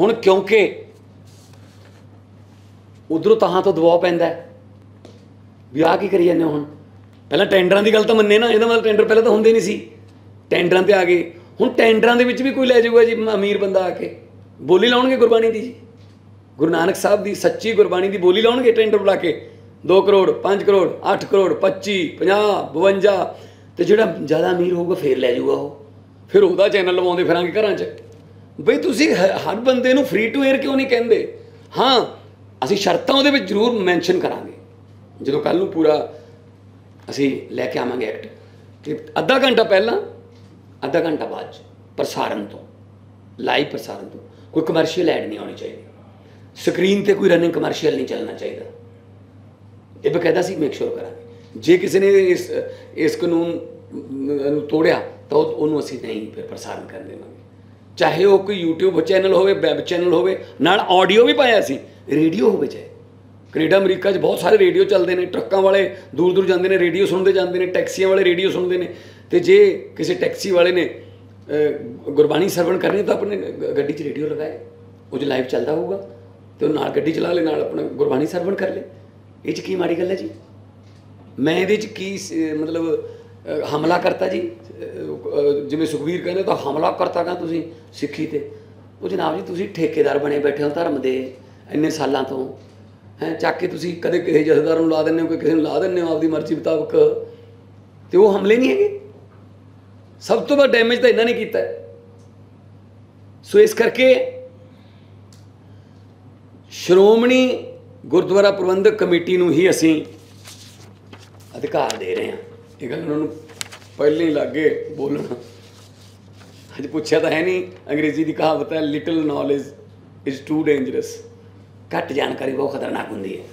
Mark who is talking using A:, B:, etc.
A: ਹੁਣ ਕਿਉਂਕਿ ਉਧਰੋਂ ਤਹਾਂ ਤੋਂ ਦਬਾਅ ਪੈਂਦਾ ਵੀ ਆਹ ਕੀ ਕਰੀ ਜਾਂਦੇ ਹੋ ਹੁਣ? ਪਹਿਲਾਂ ਟੈਂਡਰਾਂ ਦੀ ਗੱਲ ਤਾਂ ਮੰਨੇ ਨਾ, ਇਹਦਾ ਮਤਲਬ ਟੈਂਡਰ ਪਹਿਲਾਂ ਤਾਂ ਹੁੰਦੇ ਨਹੀਂ ਸੀ। ਟੈਂਡਰਾਂ ਤੇ ਆ ਗਏ। ਹੁਣ ਟੈਂਡਰਾਂ ਦੇ ਵਿੱਚ ਵੀ ਕੋਈ ਲੈ ਜਾਊਗਾ ਜੀ ਅਮੀਰ ਬੰਦਾ ਆ ਕੇ। ਬੋਲੀ ਲਾਉਣਗੇ ਗੁਰਬਾਣੀ ਦੀ ਜੀ। ਗੁਰੂ ਨਾਨਕ ਸਾਹਿਬ ਦੀ ਸੱਚੀ ਗੁਰਬਾਣੀ ਦੀ ਬੋਲੀ ਲਾਉਣਗੇ ਟੈਂਡਰ ਬੁਲਾ ਕੇ। 2 ਕਰੋੜ 5 ਕਰੋੜ 8 ਕਰੋੜ 25 50 52 ਤੇ ਜਿਹੜਾ ਜ਼ਿਆਦਾ ਅਮੀਰ ਹੋਊਗਾ, ਫੇਰ ਲੈ ਜਾਊਗਾ ਉਹ। ਫਿਰ ਉਹਦਾ ਚੈਨਲ ਲਵਾਉਂਦੇ ਫਿਰਾਂਗੇ ਘਰਾਂ 'ਚ। ਬਈ ਤੁਸੀਂ ਹ- ਹਰ ਬੰਦੇ ਨੂੰ ਫ੍ਰੀ ਟੂ 에ਅਰ ਕਿਉਂ ਨਹੀਂ ਕਹਿੰਦੇ? ਹਾਂ, ਅਸੀਂ ਸ਼ਰਤਾਂ ਉਹਦੇ ਵਿੱਚ ਜ਼ਰੂਰ ਮੈਂਸ਼ਨ ਕਰਾਂਗੇ। ਜਦੋਂ ਕੱਲ ਨੂੰ ਪੂਰਾ ਅਸੀਂ ਲੈ ਕੇ ਆਵਾਂਗੇ ਐਕਟ ਕਿ ਅੱਧਾ ਘੰਟਾ ਪਹਿਲਾਂ, ਅੱਧਾ ਘੰਟਾ ਬਾਅਦ 'ਚ, ਪ੍ਰਸਾਰਣ ਤੋਂ ਲਾਈਵ ਪ੍ਰਸਾਰਣ ਤੋਂ, ਕੋਈ ਕਮਰਸ਼ੀਅਲ ਐਡ ਨਹੀਂ ਆਉਣੀ ਚਾਹੀਦੀ। ਸਕਰੀਨ ਤੇ ਕੋਈ ਰਨਿੰਗ ਕਮਰਸ਼ੀਅਲ ਨਹੀਂ ਚੱਲਣਾ ਚਾਹੀਦਾ। ਇਹ ਬਕਾਇਦਾ ਸੀ ਮੇਕ ਸ਼ੋਰ ਕਰਾਂਗੇ। ਜੇ ਕਿਸੇ ਨੇ ਇਸ ਇਸ ਕਾਨੂੰਨ ਨੂੰ ਤੋੜਿਆ, ਤਾਂ ਉਹ- ਉਹਨੂੰ ਅਸੀਂ ਨਹੀਂ ਫਿਰ ਪ੍ਰਸਾਰਣ ਕਰਨ ਦੇਵਾਂਗੇ। ਚਾਹੇ ਉਹ ਕੋਈ YouTube ਚੈਨਲ ਹੋਵੇ ਵੈਬ ਚੈਨਲ ਹੋਵੇ, ਨਾਲ ਆਡੀਓ ਵੀ ਪਾਇਆ ਸੀ ਰੇਡੀਓ ਹੋਵੇ ਚਾਹੇ। ਕੈਨੇਡਾ, ਅਮਰੀਕਾ 'ਚ ਬਹੁਤ ਸਾਰੇ ਰੇਡੀਓ ਚੱਲਦੇ ਨੇ, ਟਰੱਕਾਂ ਵਾਲੇ ਦੂਰ ਦੂਰ ਜਾਂਦੇ ਨੇ ਰੇਡੀਓ ਸੁਣਦੇ ਜਾਂਦੇ ਨੇ, ਟੈਕਸੀਆਂ ਵਾਲੇ ਰੇਡੀਓ ਸੁਣਦੇ ਨੇ। ਤੇ ਜੇ ਕਿਸੇ ਟੈਕਸੀ ਵਾਲੇ ਨੇ ਗੁਰਬਾਣੀ ਸਰਵਣ ਕਰਨੀ, ਤਾਂ ਆਪਣੇ ਗ- ਗੱਡੀ 'ਚ ਰੇਡੀਓ ਲਗਾਏ। ਉਹ 'ਚ ਲਾਈਵ ਚੱਲਦਾ ਹੋਊਗਾ। ਤੇ ਉਹ ਨਾਲ ਗੱਡੀ ਚਲਾ ਲੈ, ਨਾਲ ਆਪਣਾ ਗੁਰਬਾਣੀ ਸਰਵਣ ਕਰ ਲੈ। ਇਹ 'ਚ ਕੀ ਮਾੜੀ ਗੱਲ ਹੈ ਜੀ? ਮੈਂ ਇਹਦੇ 'ਚ ਕੀ ਮਤਲਬ ਹਮਲਾ ਕਰਤਾ ਜੀ। ਜਿਵੇਂ ਸੁਖਵੀਰ ਕਹਿੰਦੇ ਤਾਂ ਹਮਲਾ ਕਰਤਾ ਕਹਿੰਦਾ ਤੁਸੀਂ ਸਿੱਖੀ ਤੇ। ਉਹ ਜਨਾਬ ਜੀ, ਤੁਸੀਂ ਠੇਕੇਦਾਰ ਬਣੇ ਬੈਠੇ ਹੋ ਧਰਮ ਦੇ ਇੰਨੇ ਸਾਲਾਂ ਤੋਂ। ਹੈ, ਚੱਕ ਕੇ ਤੁਸੀਂ ਕਦੇ ਕਿਸੇ ਜਥੇਦਾਰ ਨੂੰ ਲਾ ਦਿੰਦੇ ਹੋ ਕਿ ਕਿਸੇ ਨੂੰ ਲਾ ਦਿੰਦੇ ਹੋ ਆਪਦੀ ਮਰਜ਼ੀ ਮੁਤਾਬਕ। ਤੇ ਉਹ ਹਮਲੇ ਨਹੀਂ ਹੈਗੇ। ਸਭ ਤੋਂ ਵੱਡਾ ਡੈਮੇਜ ਤਾਂ ਇਹਨਾਂ ਨੇ ਕੀਤਾ। ਸੋ ਇਸ ਕਰਕੇ ਸ਼੍ਰੋਮਣੀ ਗੁਰਦੁਆਰਾ ਪ੍ਰਬੰਧਕ ਕਮੇਟੀ ਨੂੰ ਹੀ ਅਸੀਂ ਅਧਿਕਾਰ ਦੇ ਰਹੇ ਹਾਂ। ਇਹ ਗੱਲ ਉਹਨਾਂ ਨੂੰ ਪਹਿਲਾਂ ਹੀ ਲੱਗੇ ਬੋਲਣਾ। ਅੱਜ ਪੁੱਛਿਆ ਤਾਂ ਹੈ ਨਹੀਂ, ਅੰਗਰੇਜ਼ੀ ਦੀ ਕਹਾਵਤ ਹੈ little knowledge is too dangerous ਘੱਟ ਜਾਣਕਾਰੀ ਬਹੁਤ ਖਤਰਨਾਕ ਹੁੰਦੀ ਹੈ।